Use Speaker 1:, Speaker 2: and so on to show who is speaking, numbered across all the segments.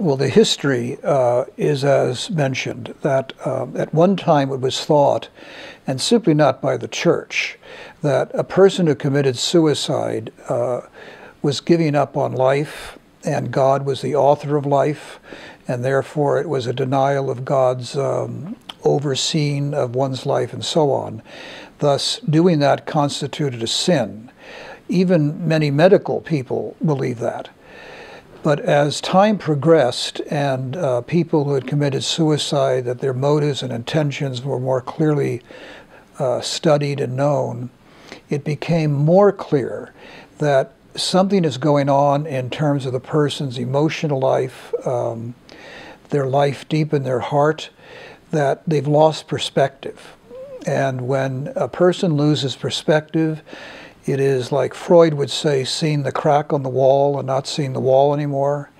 Speaker 1: Well, the history uh, is as mentioned that uh, at one time it was thought, and simply not by the church, that a person who committed suicide uh, was giving up on life and God was the author of life, and therefore it was a denial of God's um, overseeing of one's life and so on. Thus, doing that constituted a sin. Even many medical people believe that. But as time progressed and uh, people who had committed suicide, that their motives and intentions were more clearly uh, studied and known, it became more clear that something is going on in terms of the person's emotional life, um, their life deep in their heart, that they've lost perspective. And when a person loses perspective, it is like Freud would say, seeing the crack on the wall and not seeing the wall anymore.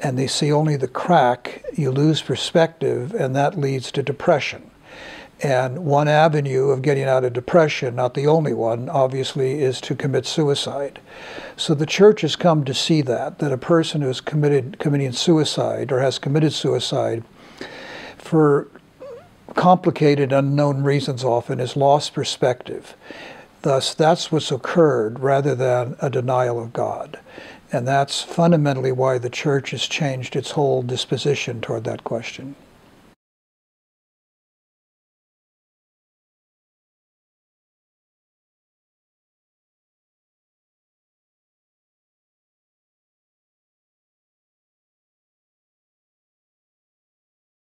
Speaker 1: And they see only the crack, you lose perspective, and that leads to depression. And one avenue of getting out of depression, not the only one, obviously, is to commit suicide. So the church has come to see that, that a person who is committed, committing suicide or has committed suicide for complicated, unknown reasons often has lost perspective. Thus, that's what's occurred rather than a denial of God. And that's fundamentally why the church has changed its whole disposition toward that question.